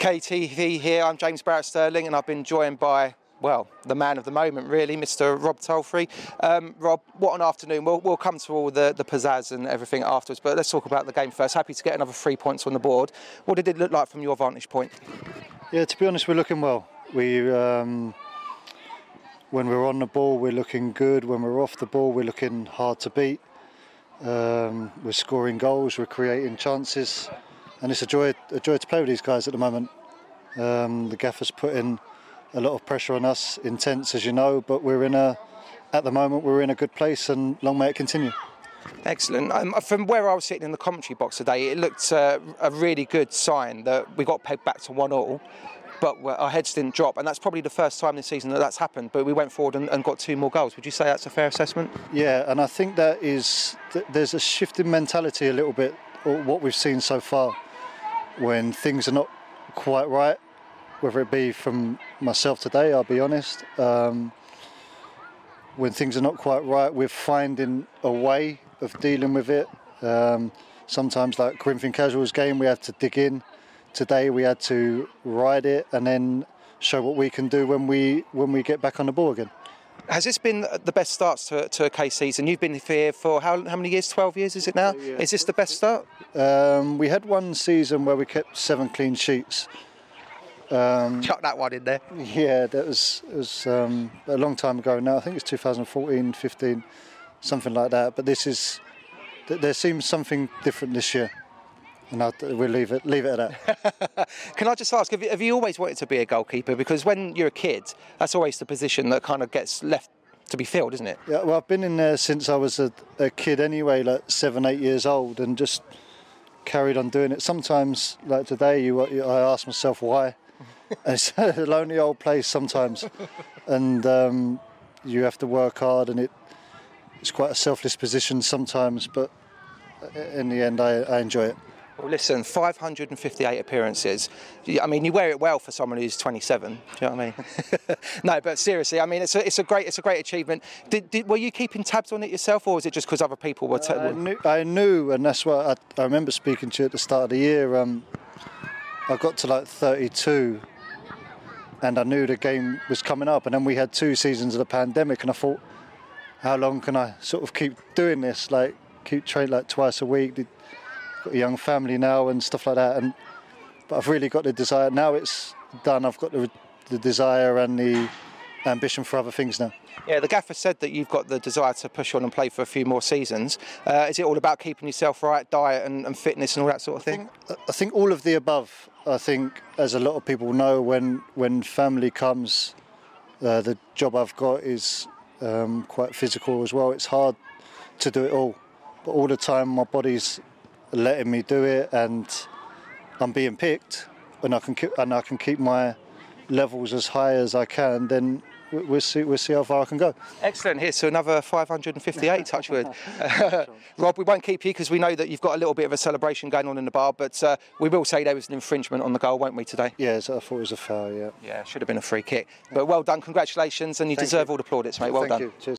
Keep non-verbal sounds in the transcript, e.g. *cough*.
KTV here. I'm James Barrett Sterling, and I've been joined by, well, the man of the moment, really, Mr. Rob Tolfrey. Um, Rob, what an afternoon. We'll, we'll come to all the, the pizzazz and everything afterwards, but let's talk about the game first. Happy to get another three points on the board. What did it look like from your vantage point? Yeah, to be honest, we're looking well. We, um, when we're on the ball, we're looking good. When we're off the ball, we're looking hard to beat. Um, we're scoring goals, we're creating chances, and it's a joy, a joy to play with these guys at the moment. Um, the gaffer's put in a lot of pressure on us, intense as you know, but we're in a, at the moment, we're in a good place, and long may it continue. Excellent. Um, from where I was sitting in the commentary box today, it looked uh, a really good sign that we got pegged back to one all but our heads didn't drop, and that's probably the first time this season that that's happened. But we went forward and, and got two more goals. Would you say that's a fair assessment? Yeah, and I think that is there's a shift in mentality a little bit. What we've seen so far, when things are not quite right, whether it be from myself today, I'll be honest. Um, when things are not quite right, we're finding a way of dealing with it. Um, sometimes, like Corinthian Casuals game, we had to dig in today we had to ride it and then show what we can do when we when we get back on the ball again. Has this been the best start to, to a K season? You've been here for how, how many years? 12 years, is it now? Yeah. Is this the best start? Um, we had one season where we kept seven clean sheets. Um, Chuck that one in there. Yeah, that was, was um, a long time ago now. I think it's 2014, 15, something like that. But this is, there seems something different this year and I'll, we'll leave it leave it at that. *laughs* Can I just ask, have you, have you always wanted to be a goalkeeper? Because when you're a kid, that's always the position that kind of gets left to be filled, isn't it? Yeah, well, I've been in there since I was a, a kid anyway, like seven, eight years old, and just carried on doing it. Sometimes, like today, you, I ask myself why. *laughs* it's *laughs* a lonely old place sometimes, and um, you have to work hard, and it it's quite a selfless position sometimes. But in the end, I, I enjoy it. Well, listen, 558 appearances. I mean, you wear it well for someone who's 27. Do you know what I mean? *laughs* no, but seriously, I mean, it's a, it's a great it's a great achievement. Did, did, were you keeping tabs on it yourself, or was it just because other people were? T- I, knew, I knew, and that's what I, I, remember speaking to you at the start of the year. Um, I got to like 32, and I knew the game was coming up, and then we had two seasons of the pandemic, and I thought, how long can I sort of keep doing this? Like, keep training like twice a week. Got a young family now and stuff like that. And but I've really got the desire now. It's done. I've got the, the desire and the ambition for other things now. Yeah, the gaffer said that you've got the desire to push on and play for a few more seasons. Uh, is it all about keeping yourself right, diet and, and fitness and all that sort of thing? I think, I think, all of the above. I think, as a lot of people know, when when family comes, uh, the job I've got is um, quite physical as well. It's hard to do it all, but all the time my body's letting me do it, and I'm being picked, and I can keep, and I can keep my levels as high as I can, then we'll see we'll see how far I can go. Excellent. Here's to another 558 touchwood. Uh, *laughs* Rob, we won't keep you because we know that you've got a little bit of a celebration going on in the bar, but uh, we will say there was an infringement on the goal, won't we today? Yeah, I thought it was a foul. Yeah. Yeah, should have been a free kick. But well done, congratulations, and you Thank deserve you. all the plaudits, mate. Well Thank done. You. Cheers.